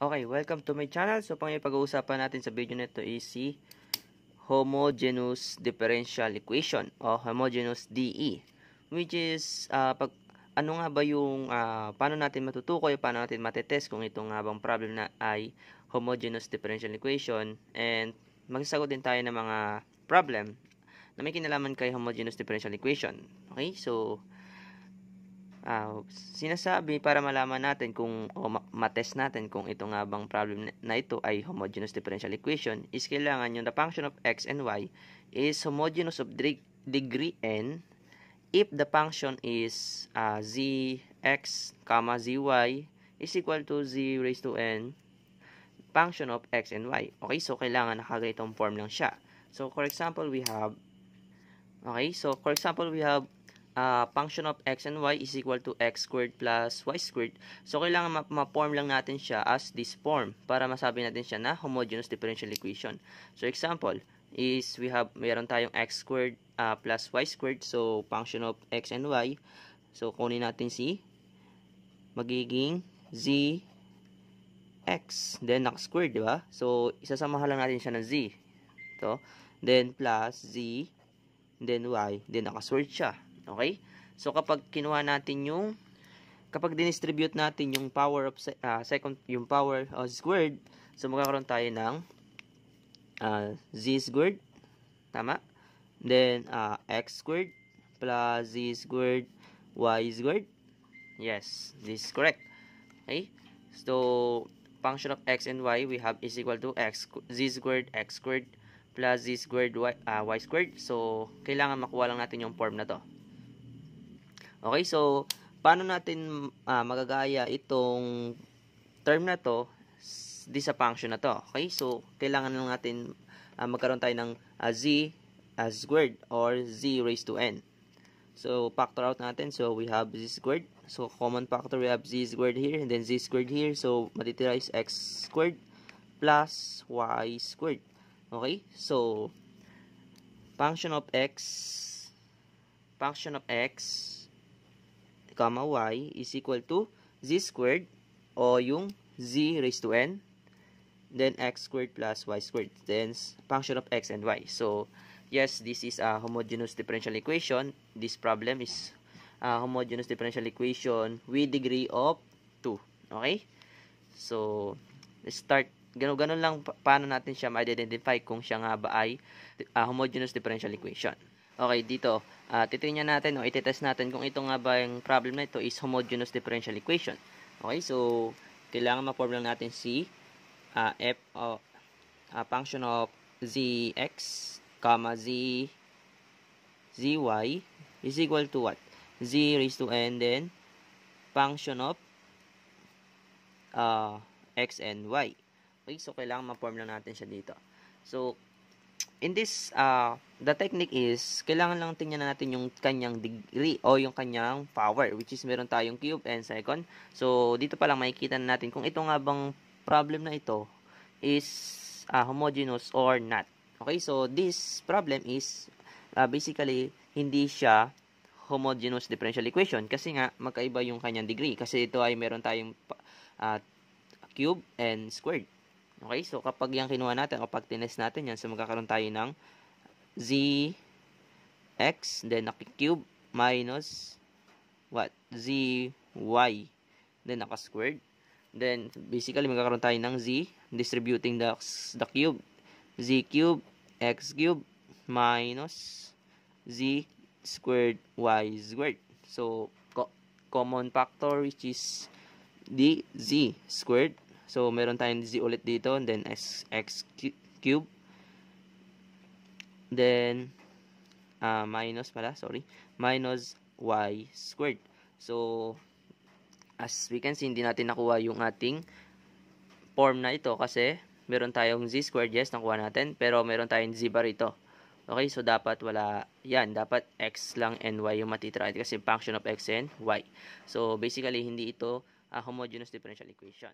Okay, welcome to my channel. So, pang pag-uusapan natin sa video nito is si homogeneous differential equation o homogeneous DE which is uh, pag ano nga ba yung uh, paano natin matutukoy, paano natin matetest kung ito nga bang problem na ay homogeneous differential equation and magsasagot din tayo ng mga problem na may kinalaman kay homogeneous differential equation. Okay? So, uh, sinasabi para malaman natin kung o matest natin kung ito nga bang problem na ito ay homogeneous differential equation is kailangan yung the function of x and y is homogeneous of degree n if the function is uh, zx comma zy is equal to z raised to n function of x and y. Okay, so kailangan nakaganitong form lang siya. So, for example, we have Okay, so for example, we have uh, function of x and y is equal to x squared plus y squared. So, kailangan ma-form lang natin siya as this form para masabi natin siya na homogeneous differential equation. So, example is we have, meron tayong x squared uh, plus y squared. So, function of x and y. So, kunin natin si magiging z x. Then, naka-squared, di ba? So, isasamahan lang natin siya ng z. Ito. Then, plus z. Then, y. Then, naka-squared siya. Okay? So, kapag kinuha natin yung, kapag dinistribute natin yung power of, uh, second, yung power of squared, so magkakaroon tayo ng uh, z squared, tama? Then, uh, x squared plus z squared, y squared. Yes, this is correct. Okay? So, function of x and y, we have is equal to x, z squared, x squared, plus z squared, y, uh, y squared. So, kailangan makuha lang natin yung form na to. Okay, so paano natin uh, magagaya itong term na to di sa function na to? Okay, so kailangan lang natin uh, magkaroon tayo ng uh, z as squared or z raised to n. So, factor out natin. So, we have z squared. So, common factor, we have z squared here and then z squared here. So, matitira is x squared plus y squared. Okay? So, function of x function of x comma y is equal to z squared o yung z raised to n then x squared plus y squared then function of x and y. So yes this is a homogeneous differential equation. This problem is a homogeneous differential equation with degree of 2 okay? So let's start. Ganun ganun lang pa paano natin siya ma-identify kung siya nga ba ay uh, homogeneous differential equation Okay, dito, uh, titingnan natin o itetest natin kung ito nga ba yung problem na ito is homogeneous differential equation. Okay, so, kailangan ma-form lang natin si uh, f o uh, function of zx, z, zy is equal to what? z raised to n, then function of uh, x and y. Okay, so kailangan ma-form lang natin siya dito. So, in this, uh, the technique is, kailangan lang tingnan natin yung kanyang degree o yung kanyang power, which is meron tayong cube and second. So, dito pa lang makikita na natin kung ito nga bang problem na ito is uh, homogeneous or not. Okay, so this problem is uh, basically hindi siya homogeneous differential equation kasi nga magkaiba yung kanyang degree kasi ito ay meron tayong uh, cube and squared. Okay, so kapag yan kinuha natin, kapag tinest natin yan, so magkakaroon tayo ng z x, then naki-cube, minus, what, z y, then naka-squared. Then, basically, magkakaroon tayo ng z, distributing the, the cube, z cube, x cube, minus, z squared, y squared. So, co common factor which is the z squared So, meron tayong z ulit dito, and then x, x cube. Then, uh, minus pala, sorry, minus y squared. So, as we can see, hindi natin nakuha yung ating form na ito kasi meron tayong z squared, yes, nakuha natin, pero meron tayong z bar ito. Okay, so dapat wala, yan, dapat x lang and y yung matitira kasi function of x and y. So, basically, hindi ito a homogeneous differential equation.